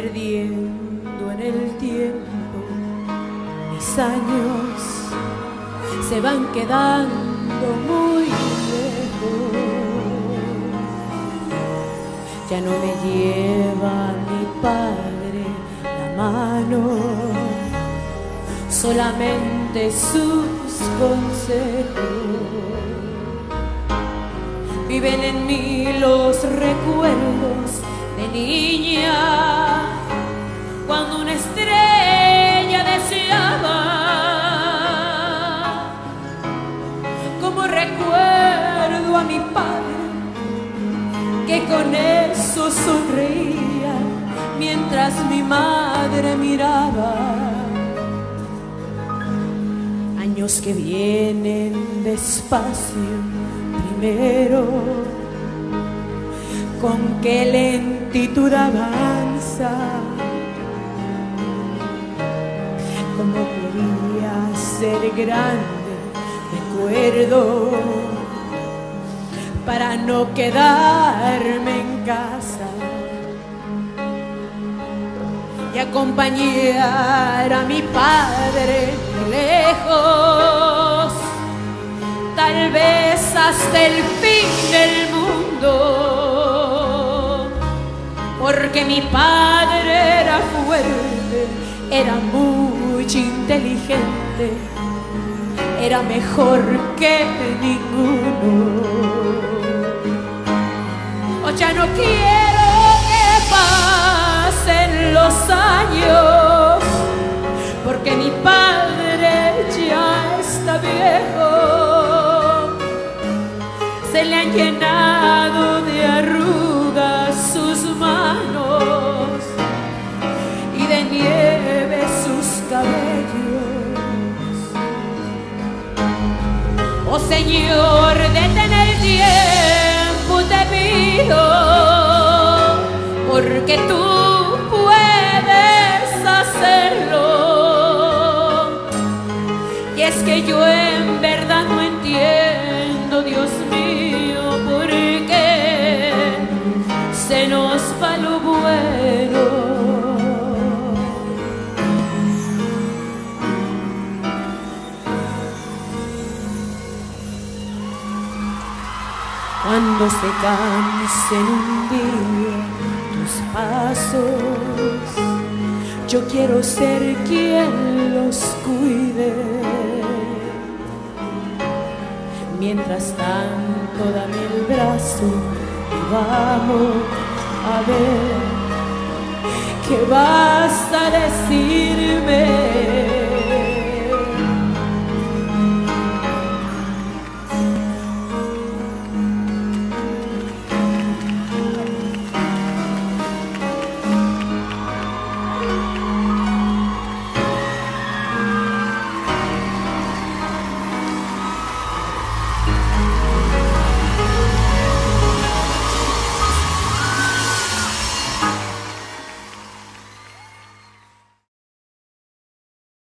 perdiendo en el tiempo. Mis años se van quedando muy lejos. Ya no me lleva mi padre la mano, solamente sus consejos. Viven en mí los recuerdos de niña, cuando una estrella deseaba, como recuerdo a mi padre, que con eso sonreía mientras mi madre miraba. Años que vienen despacio primero, con qué lentitud avanza, ser grande, recuerdo, para no quedarme en casa y acompañar a mi padre lejos tal vez hasta el fin del mundo, porque mi padre era fuerte, era muy inteligente, era mejor que ninguno. O ya no quiero que pasen los años, porque mi padre ya está viejo se le han llenado de Señor, detén el tiempo, te pido, porque tú puedes hacerlo. Y es que yo en verdad no entiendo, Dios mío, por qué se nos Cuando se cansen un día tus pasos, yo quiero ser quien los cuide. Mientras tanto, dame el brazo y vamos a ver qué vas a decir.